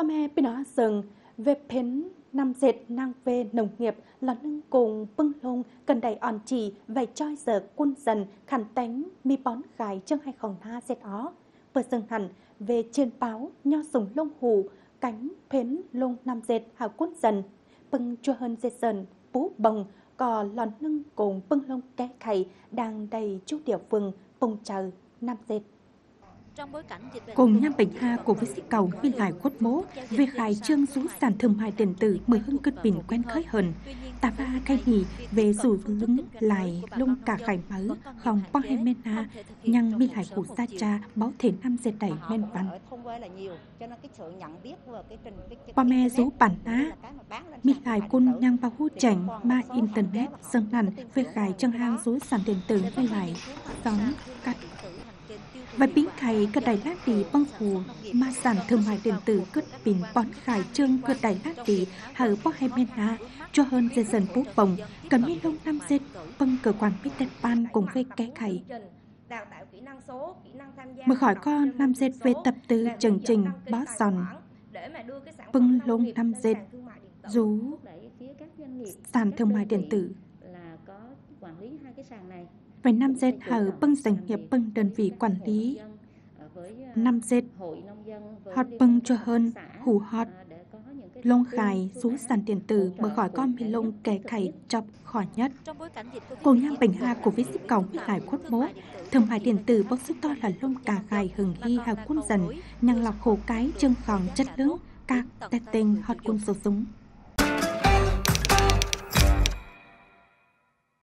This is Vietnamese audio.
qua mẹ bên đó rừng về phến năm dệt năng về nông nghiệp là nâng cùng bưng lông cần đầy on chỉ vậy choi giờ quân dần khẳng tánh mi bón gài chương hai khổng na dệt ó. Vừa dừng hẳn về trên báo nho sùng lông hù, cánh phến lông năm dệt hào quân dần. Bưng chua hơn dệt dần bú bồng cò lòn nâng cùng bưng lông ké khầy đang đầy chú địa phương bông chờ năm dệt. Cùng nhằm bệnh ha của với sĩ cầu với lại khuất bố về khai trương rú sản thương mại điện tử mới hưng cất bình quen khơi hơn. Tà ba cây nhì về rủ lưng lại lung cả khải mớ hòng bó hay men ha nhằm mi lại của sa cha báo thể năm dệt đẩy men văn. Bà mẹ rú bản á mi lại quân nhằm bao hú chảnh ma internet dâng nằn về khai trương hang rú sản điện tử với lại sóng cắt và biến khai các đại lát tỷ băng phù mà sản thương mại điện tử cất bình bón khai trương cơ đại lát tỷ hở bó hai bên na, cho hơn dây dần bút bồng. Cầm mi lông năm dệt băng cơ quan Peter Pan cùng với cái khai Mở khỏi con năm dệt về tập tư trần trình bó sòn. Bưng lông năm dệt rú sàn thương mại điện tử về năm dệt hở bưng doanh nghiệp bưng đơn vị quản lý. Năm dệt hot bưng cho hơn hủ hot. Lông khai rú sàn điện tử mở khỏi con mi lông kẻ khảy chọc khỏi nhất. Cùng nhang bình hà của viết ship cổng hải khuất bố thương mại điện tử bốc sức to là lông cà khải hừng hy hào quân dần nhang lọc khổ cái chân phòng chất lưỡng, các tê tình hot quân số súng.